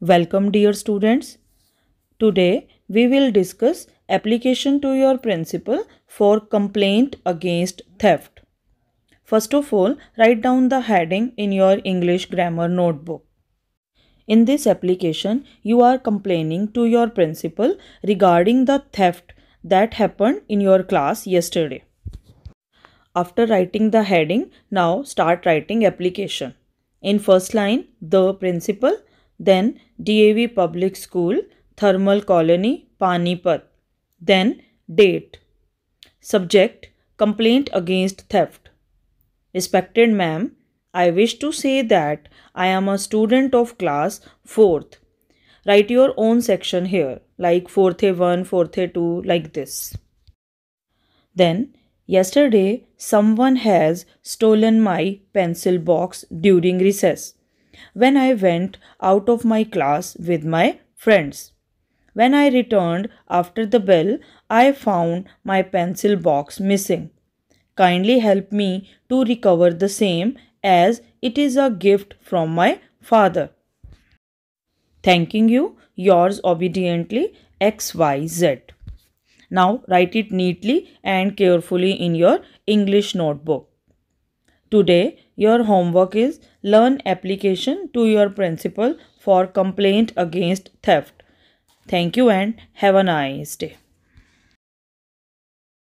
Welcome dear students. Today we will discuss application to your principal for complaint against theft. First of all, write down the heading in your English grammar notebook. In this application, you are complaining to your principal regarding the theft that happened in your class yesterday. After writing the heading, now start writing application. In first line, the principal, then DAV Public School, Thermal Colony, Panipat. Then date. Subject, complaint against theft. Respected ma'am, I wish to say that I am a student of class 4th. Write your own section here, like 4th A1, 4th A2, like this. Then Yesterday, someone has stolen my pencil box during recess when I went out of my class with my friends. When I returned after the bell, I found my pencil box missing. Kindly help me to recover the same as it is a gift from my father. Thanking you, yours obediently, XYZ. Now write it neatly and carefully in your English notebook. Today your homework is learn application to your principal for complaint against theft. Thank you and have a nice day.